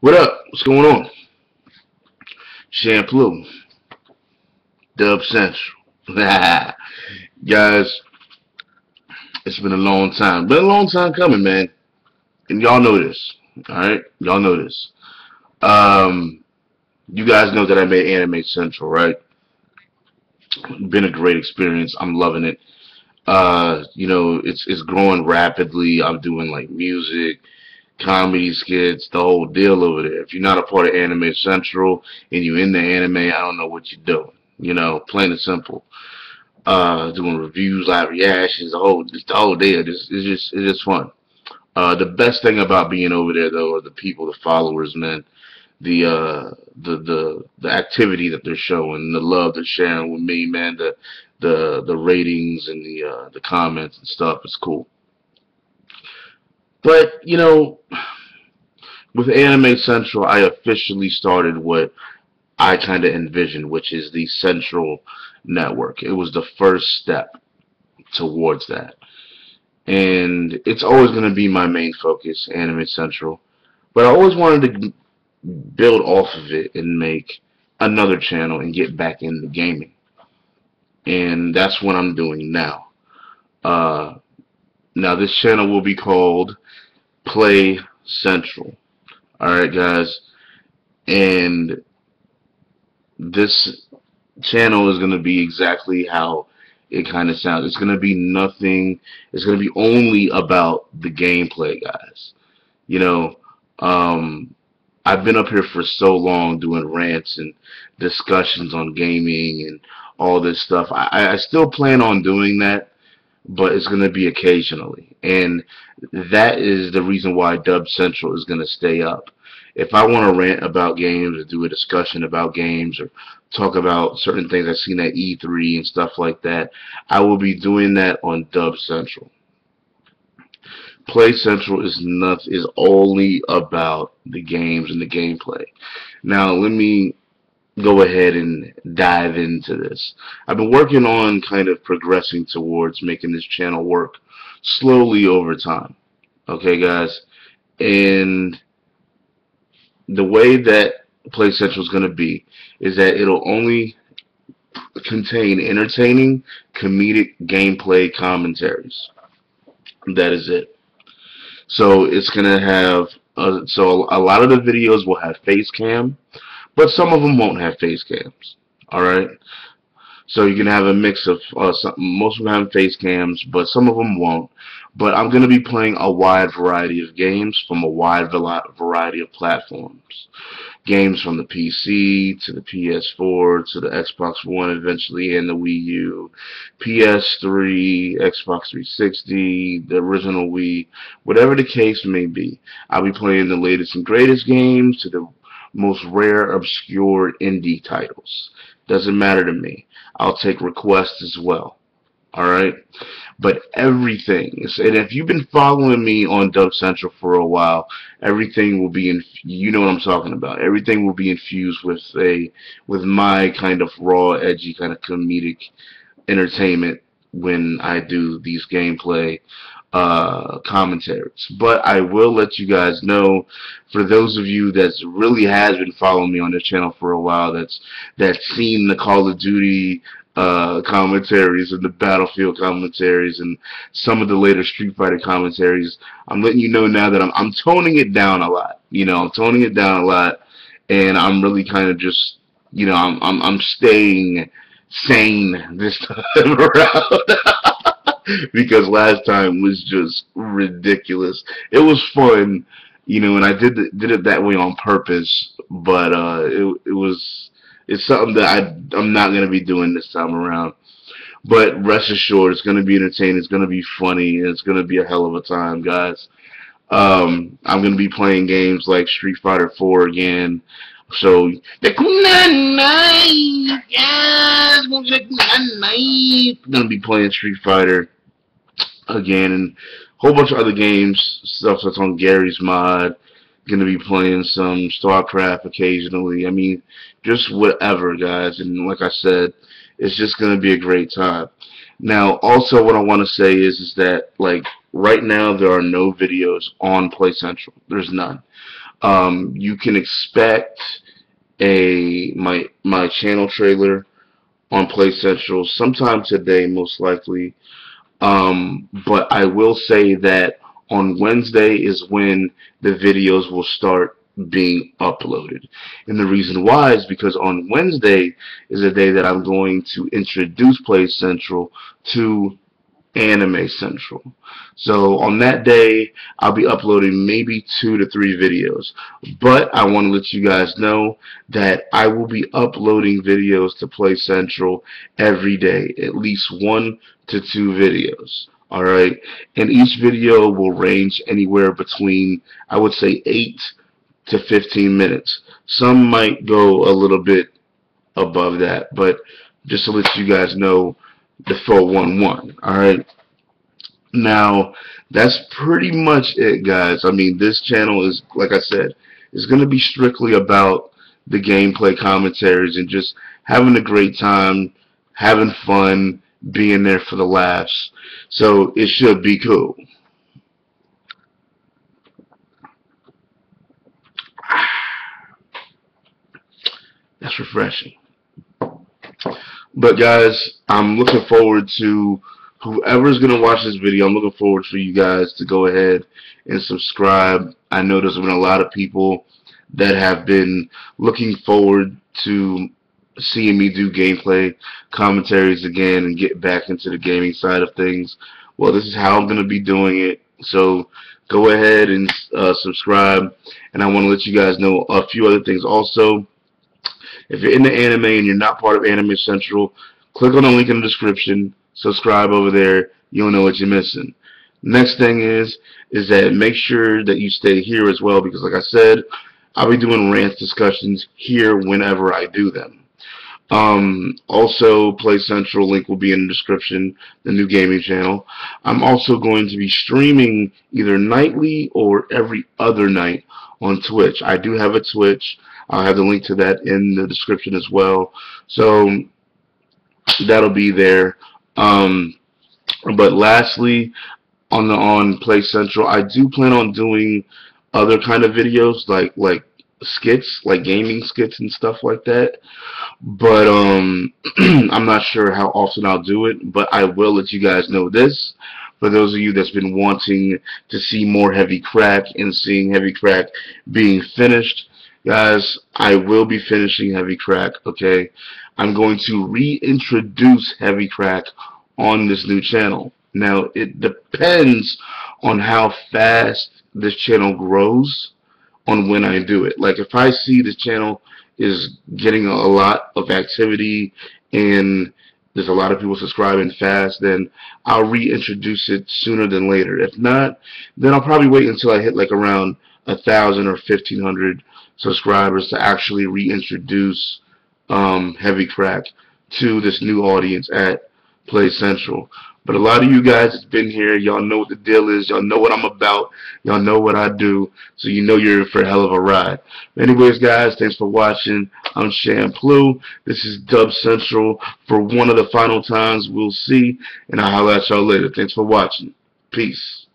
What up? What's going on? Champloo. Dub Central. Guys, it's been a long time. Been a long time coming, man. And y'all know this. Alright? Y'all know this. Um, you guys know that I made Anime Central, right? Been a great experience. I'm loving it. Uh, you know, it's it's growing rapidly. I'm doing like music, comedy skits, the whole deal over there. If you're not a part of Anime Central and you're in the anime, I don't know what you're doing. You know, plain and simple. Uh, doing reviews, live reactions, the whole just the whole deal. Just it's just it's just fun. Uh, the best thing about being over there though are the people, the followers, man. The uh the the the activity that they're showing, the love they're sharing with me, man. The the the ratings and the uh, the comments and stuff. It's cool. But, you know, with Anime Central, I officially started what I kind of envisioned, which is the Central Network. It was the first step towards that. And it's always going to be my main focus, Anime Central. But I always wanted to build off of it and make another channel and get back into gaming. And that's what I'm doing now. Uh, now this channel will be called Play Central. Alright guys. And this channel is going to be exactly how it kind of sounds. It's going to be nothing. It's going to be only about the gameplay, guys. You know, um, I've been up here for so long doing rants and discussions on gaming and all this stuff. I, I still plan on doing that but it's going to be occasionally. And that is the reason why Dub Central is going to stay up. If I want to rant about games or do a discussion about games or talk about certain things I've seen at E3 and stuff like that, I will be doing that on Dub Central. Play Central is not is only about the games and the gameplay. Now let me go ahead and dive into this. I've been working on kind of progressing towards making this channel work slowly over time. Okay, guys? And the way that Play Central is going to be is that it'll only contain entertaining, comedic gameplay commentaries. That is it. So it's going to have, uh, so a lot of the videos will have face cam. But some of them won't have face cams. Alright? So you can have a mix of, uh, some, most of them have face cams, but some of them won't. But I'm going to be playing a wide variety of games from a wide variety of platforms. Games from the PC to the PS4 to the Xbox One eventually and the Wii U, PS3, Xbox 360, the original Wii, whatever the case may be. I'll be playing the latest and greatest games to the most rare, obscure indie titles. Doesn't matter to me. I'll take requests as well. Alright? But everything, and if you've been following me on Dub Central for a while, everything will be in, you know what I'm talking about. Everything will be infused with a, with my kind of raw, edgy, kind of comedic entertainment when I do these gameplay uh, commentaries. But I will let you guys know, for those of you that really has been following me on this channel for a while, that's that's seen the Call of Duty uh, commentaries and the Battlefield commentaries and some of the later Street Fighter commentaries, I'm letting you know now that I'm I'm toning it down a lot. You know, I'm toning it down a lot, and I'm really kind of just, you know, I'm I'm I'm staying sane this time around. because last time was just ridiculous. It was fun, you know, and I did did it that way on purpose, but uh, it it was it's something that I I'm not gonna be doing this time around. But rest assured, it's gonna be entertaining. It's gonna be funny. And it's gonna be a hell of a time, guys. Um, I'm gonna be playing games like Street Fighter 4 again. So I'm gonna be playing Street Fighter again, and a whole bunch of other games, stuff that's on Garry's Mod. Gonna be playing some StarCraft occasionally. I mean, just whatever, guys. And like I said, it's just gonna be a great time. Now, also, what I want to say is, is that like right now there are no videos on Play Central. There's none. Um, you can expect a my my channel trailer on Play Central sometime today, most likely. Um, but I will say that on Wednesday is when the videos will start being uploaded. And the reason why is because on Wednesday is a day that I'm going to introduce Play Central to Anime Central. So on that day, I'll be uploading maybe two to three videos. But I want to let you guys know that I will be uploading videos to Play Central every day, at least one to two videos. Alright, and each video will range anywhere between, I would say, 8 to 15 minutes. Some might go a little bit above that, but just to let you guys know, the 411. Alright. Now, that's pretty much it, guys. I mean, this channel is, like I said, is going to be strictly about the gameplay commentaries and just having a great time, having fun, being there for the laughs. So, it should be cool. That's refreshing. But guys, I'm looking forward to whoever's going to watch this video. I'm looking forward for you guys to go ahead and subscribe. I know there's been a lot of people that have been looking forward to seeing me do gameplay commentaries again and get back into the gaming side of things. Well, this is how I'm going to be doing it. So go ahead and uh, subscribe. And I want to let you guys know a few other things also. If you're into anime and you're not part of Anime Central, click on the link in the description. Subscribe over there. You'll know what you're missing. Next thing is, is that make sure that you stay here as well because like I said, I'll be doing rant discussions here whenever I do them. Um, also, Play Central link will be in the description, the new gaming channel. I'm also going to be streaming either nightly or every other night on Twitch. I do have a Twitch. I'll have the link to that in the description as well. So that'll be there. Um, but lastly, on the on Play Central, I do plan on doing other kind of videos like like skits, like gaming skits and stuff like that. But um, I'm not sure how often I'll do it, but I will let you guys know this. For those of you that's been wanting to see more Heavy Crack and seeing Heavy Crack being finished, Guys, I will be finishing Heavy Crack, okay? I'm going to reintroduce Heavy Crack on this new channel. Now, it depends on how fast this channel grows on when I do it. Like, if I see the channel is getting a lot of activity and there's a lot of people subscribing fast, then I'll reintroduce it sooner than later. If not, then I'll probably wait until I hit like around a thousand or fifteen hundred subscribers to actually reintroduce um, Heavy Crack to this new audience at Play Central. But a lot of you guys that's been here, y'all know what the deal is. Y'all know what I'm about. Y'all know what I do. So you know you're for a hell of a ride. Anyways, guys, thanks for watching. I'm Champloo. This is Dub Central for one of the final times we'll see. And I'll holler at y'all later. Thanks for watching. Peace.